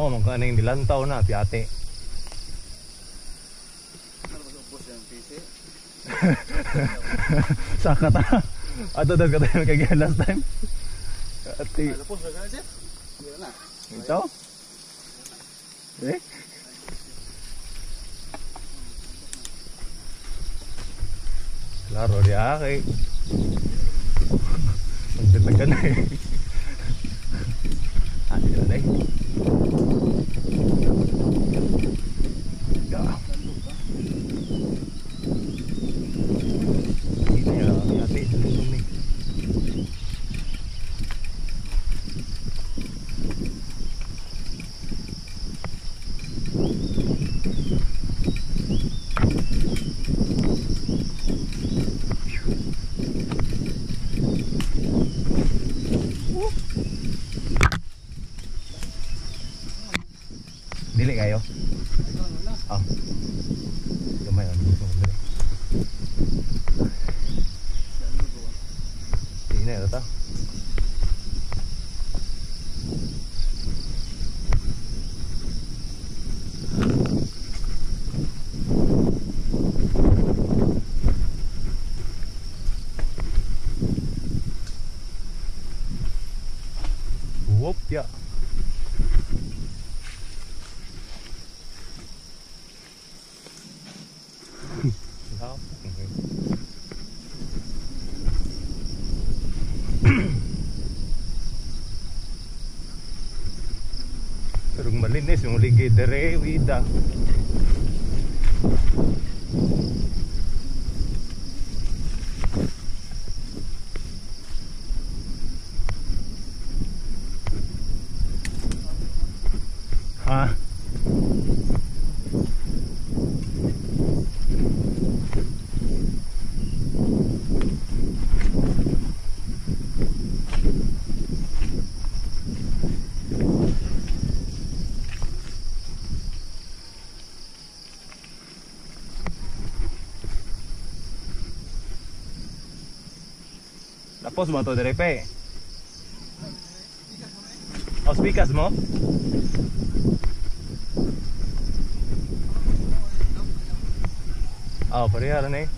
Mo man kaning dilantaw na piate. Saka ta. Ato daw katayo kay last time. Ati. Ito? Eh? Klaro di aki. Magdatagan na eh. Ah, dito Dili kayo? Ah. Gamay ang gusto mo dili. Hindi na ito. Whoop, yeah. Pero malinis yung ligid dere wida. Ha? Tapos mo to dire. O speakers mo? Ah, pareha na eh.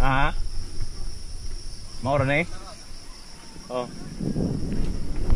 Ah. Mauro na eh. Oh.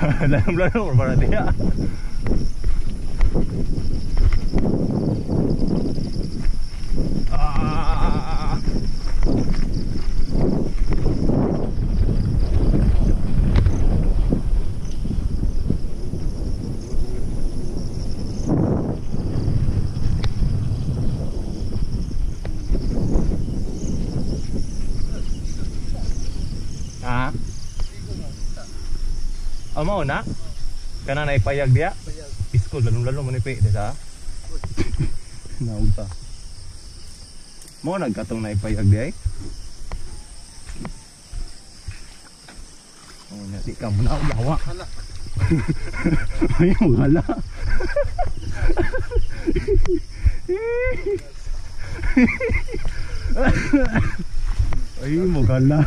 Let him run over para dia. Ah. Uh -huh. Ah. Amo na? Kana na ipayag dia? Iskol lalong-lalong mo ni pe di sa. Nauta. Mo nagkatong na ipayag dia. Oh, nya di ka mo na yawa. Hala. Ay, mo hala. Ay, mo hala.